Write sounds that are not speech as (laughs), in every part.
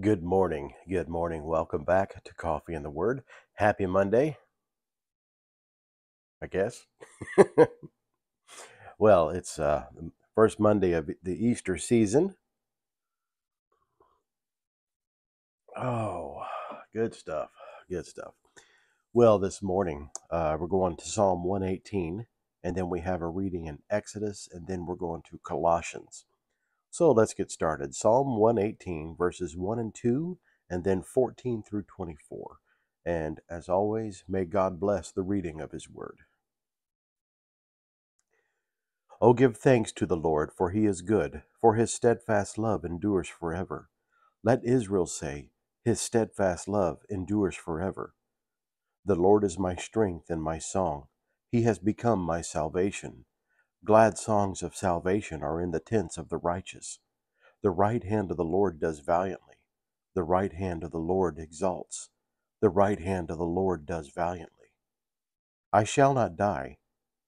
Good morning. Good morning. Welcome back to Coffee and the Word. Happy Monday, I guess. (laughs) well, it's uh, the first Monday of the Easter season. Oh, good stuff. Good stuff. Well, this morning uh, we're going to Psalm 118, and then we have a reading in Exodus, and then we're going to Colossians. So let's get started. Psalm 118, verses 1 and 2, and then 14 through 24. And as always, may God bless the reading of His Word. O give thanks to the Lord, for He is good, for His steadfast love endures forever. Let Israel say, His steadfast love endures forever. The Lord is my strength and my song. He has become my salvation. Glad songs of salvation are in the tents of the righteous. The right hand of the Lord does valiantly. The right hand of the Lord exalts. The right hand of the Lord does valiantly. I shall not die,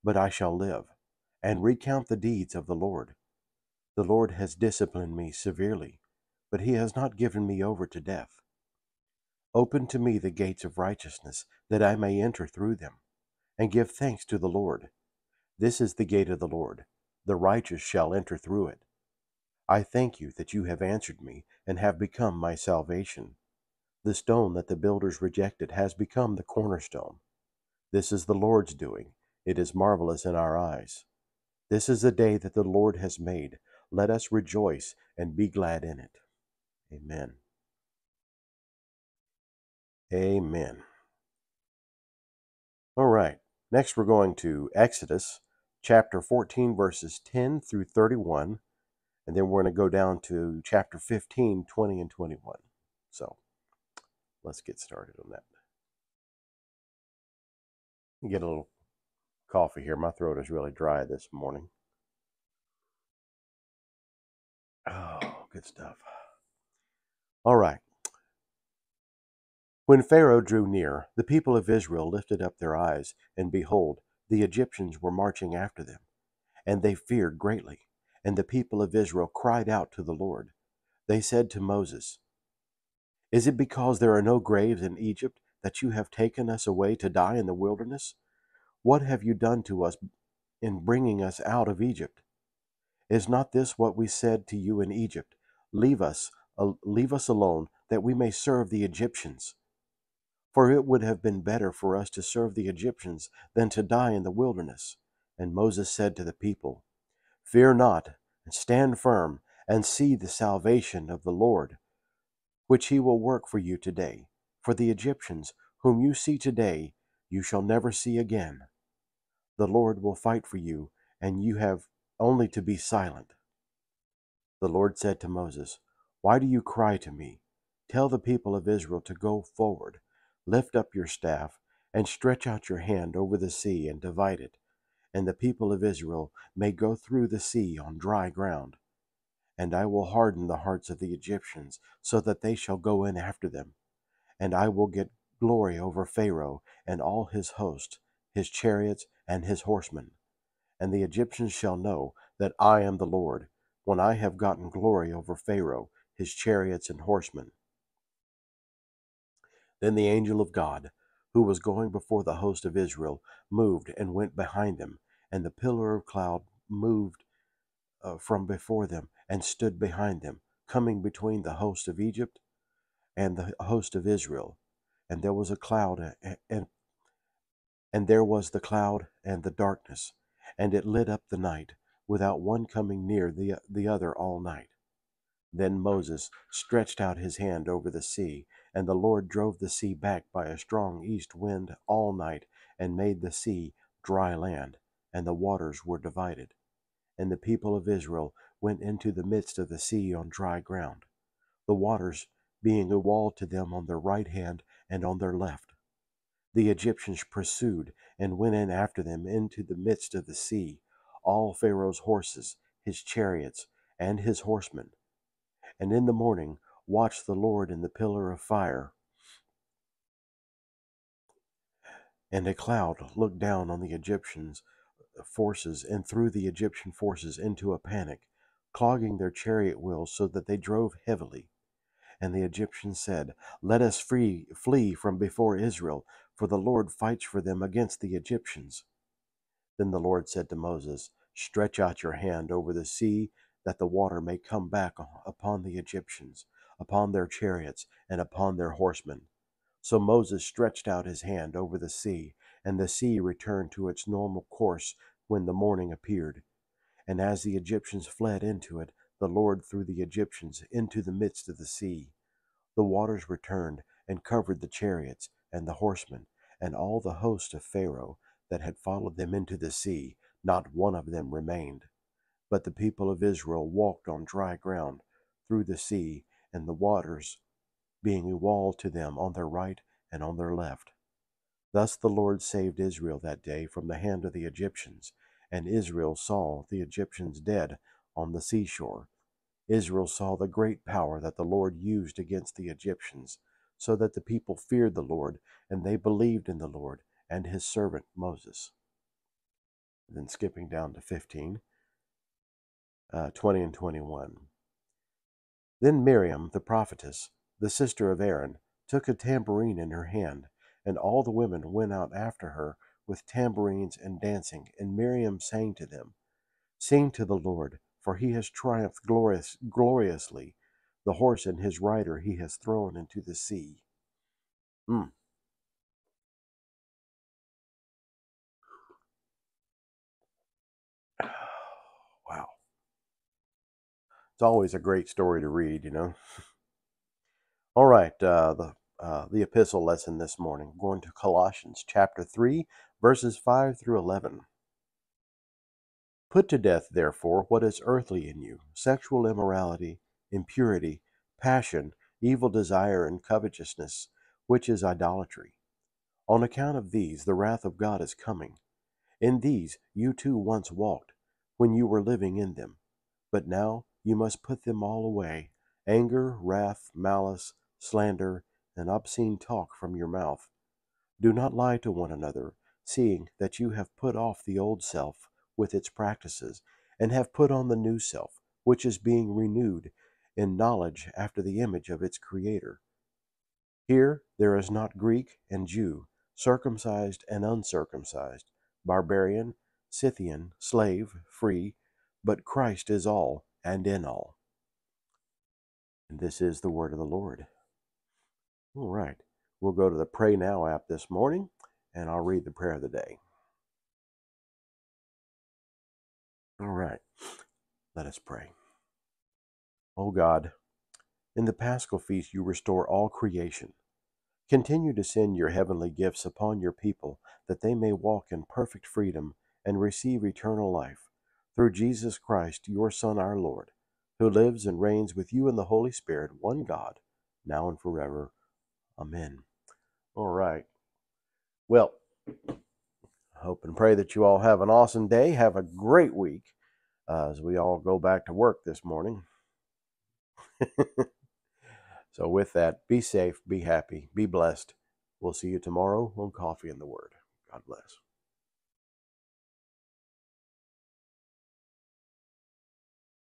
but I shall live, and recount the deeds of the Lord. The Lord has disciplined me severely, but he has not given me over to death. Open to me the gates of righteousness, that I may enter through them, and give thanks to the Lord. This is the gate of the Lord. The righteous shall enter through it. I thank you that you have answered me and have become my salvation. The stone that the builders rejected has become the cornerstone. This is the Lord's doing. It is marvelous in our eyes. This is the day that the Lord has made. Let us rejoice and be glad in it. Amen. Amen. All right. Next, we're going to Exodus chapter 14, verses 10 through 31. And then we're going to go down to chapter 15, 20, and 21. So let's get started on that. Get a little coffee here. My throat is really dry this morning. Oh, good stuff. All right. When Pharaoh drew near, the people of Israel lifted up their eyes, and behold, the Egyptians were marching after them, and they feared greatly. And the people of Israel cried out to the Lord. They said to Moses, Is it because there are no graves in Egypt that you have taken us away to die in the wilderness? What have you done to us in bringing us out of Egypt? Is not this what we said to you in Egypt? Leave us, uh, leave us alone, that we may serve the Egyptians. For it would have been better for us to serve the Egyptians than to die in the wilderness. And Moses said to the people, Fear not, and stand firm, and see the salvation of the Lord, which he will work for you today. For the Egyptians, whom you see today, you shall never see again. The Lord will fight for you, and you have only to be silent. The Lord said to Moses, Why do you cry to me? Tell the people of Israel to go forward Lift up your staff, and stretch out your hand over the sea, and divide it, and the people of Israel may go through the sea on dry ground. And I will harden the hearts of the Egyptians, so that they shall go in after them. And I will get glory over Pharaoh and all his host, his chariots, and his horsemen. And the Egyptians shall know that I am the Lord, when I have gotten glory over Pharaoh, his chariots, and horsemen. Then the angel of God, who was going before the host of Israel, moved and went behind them, and the pillar of cloud moved uh, from before them and stood behind them, coming between the host of Egypt and the host of Israel. And there was a cloud, and, and there was the cloud and the darkness, and it lit up the night, without one coming near the, the other all night. Then Moses stretched out his hand over the sea, and the Lord drove the sea back by a strong east wind all night, and made the sea dry land, and the waters were divided. And the people of Israel went into the midst of the sea on dry ground, the waters being a wall to them on their right hand and on their left. The Egyptians pursued and went in after them into the midst of the sea, all Pharaoh's horses, his chariots, and his horsemen. And in the morning watched the Lord in the pillar of fire. And a cloud looked down on the Egyptians' uh, forces and threw the Egyptian forces into a panic, clogging their chariot wheels so that they drove heavily. And the Egyptians said, Let us free, flee from before Israel, for the Lord fights for them against the Egyptians. Then the Lord said to Moses, Stretch out your hand over the sea, that the water may come back upon the Egyptians, upon their chariots, and upon their horsemen. So Moses stretched out his hand over the sea, and the sea returned to its normal course when the morning appeared. And as the Egyptians fled into it, the Lord threw the Egyptians into the midst of the sea. The waters returned and covered the chariots and the horsemen, and all the host of Pharaoh that had followed them into the sea, not one of them remained. But the people of Israel walked on dry ground through the sea, and the waters being a wall to them on their right and on their left. Thus the Lord saved Israel that day from the hand of the Egyptians, and Israel saw the Egyptians dead on the seashore. Israel saw the great power that the Lord used against the Egyptians, so that the people feared the Lord, and they believed in the Lord and his servant Moses. Then skipping down to 15, uh, 20 and 21. Then Miriam, the prophetess, the sister of Aaron, took a tambourine in her hand, and all the women went out after her with tambourines and dancing, and Miriam sang to them, Sing to the Lord, for he has triumphed glorious, gloriously. The horse and his rider he has thrown into the sea. Mm. It's always a great story to read, you know. (laughs) All right, uh, the uh, the epistle lesson this morning, going to Colossians chapter 3, verses 5 through 11. Put to death, therefore, what is earthly in you sexual immorality, impurity, passion, evil desire, and covetousness, which is idolatry. On account of these, the wrath of God is coming. In these you too once walked, when you were living in them. But now you must put them all away anger, wrath, malice, slander, and obscene talk from your mouth. Do not lie to one another, seeing that you have put off the old self with its practices, and have put on the new self, which is being renewed in knowledge after the image of its Creator. Here there is not Greek and Jew, circumcised and uncircumcised, barbarian, Scythian, slave, free, but Christ is all and in all. And this is the word of the Lord. All right. We'll go to the Pray Now app this morning, and I'll read the prayer of the day. All right. Let us pray. O God, in the Paschal feast you restore all creation. Continue to send your heavenly gifts upon your people, that they may walk in perfect freedom and receive eternal life, through Jesus Christ, your Son, our Lord, who lives and reigns with you in the Holy Spirit, one God, now and forever. Amen. All right. Well, I hope and pray that you all have an awesome day. Have a great week uh, as we all go back to work this morning. (laughs) so, with that, be safe, be happy, be blessed. We'll see you tomorrow on Coffee and the Word. God bless.